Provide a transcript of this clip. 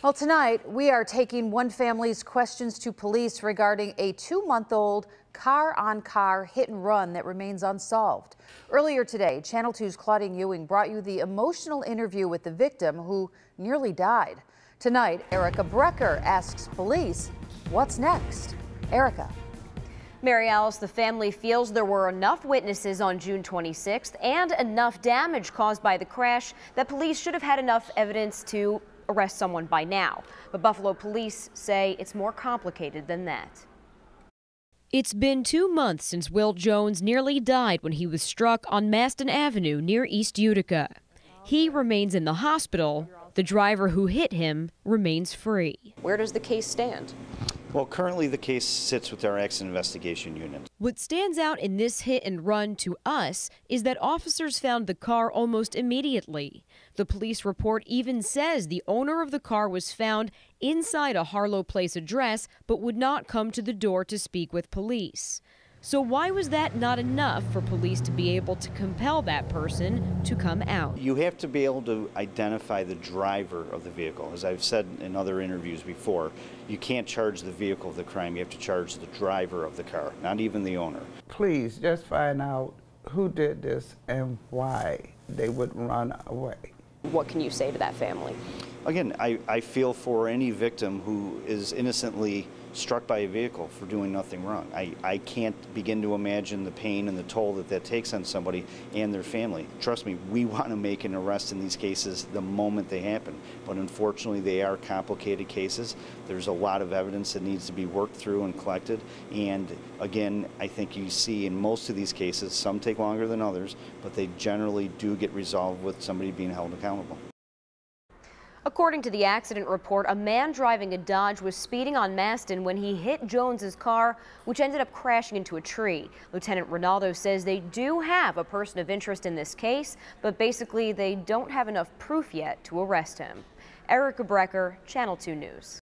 Well, tonight we are taking one family's questions to police regarding a two month old car on car hit and run that remains unsolved. Earlier today, Channel 2's Claudine Ewing brought you the emotional interview with the victim who nearly died. Tonight, Erica Brecher asks police, what's next? Erica. Mary Alice, the family feels there were enough witnesses on June 26th and enough damage caused by the crash that police should have had enough evidence to arrest someone by now. But Buffalo police say it's more complicated than that. It's been two months since Will Jones nearly died when he was struck on Masten Avenue near East Utica. He remains in the hospital. The driver who hit him remains free. Where does the case stand? Well, currently the case sits with our accident investigation unit. What stands out in this hit and run to us is that officers found the car almost immediately. The police report even says the owner of the car was found inside a Harlow Place address but would not come to the door to speak with police. So why was that not enough for police to be able to compel that person to come out? You have to be able to identify the driver of the vehicle. As I've said in other interviews before, you can't charge the vehicle of the crime. You have to charge the driver of the car, not even the owner. Please just find out who did this and why they would run away. What can you say to that family? Again, I, I feel for any victim who is innocently struck by a vehicle for doing nothing wrong. I, I can't begin to imagine the pain and the toll that that takes on somebody and their family. Trust me, we want to make an arrest in these cases the moment they happen, but unfortunately they are complicated cases. There's a lot of evidence that needs to be worked through and collected, and again, I think you see in most of these cases, some take longer than others, but they generally do get resolved with somebody being held accountable. According to the accident report, a man driving a Dodge was speeding on Masten when he hit Jones's car, which ended up crashing into a tree. Lieutenant Rinaldo says they do have a person of interest in this case, but basically they don't have enough proof yet to arrest him. Erica Brecher, Channel 2 News.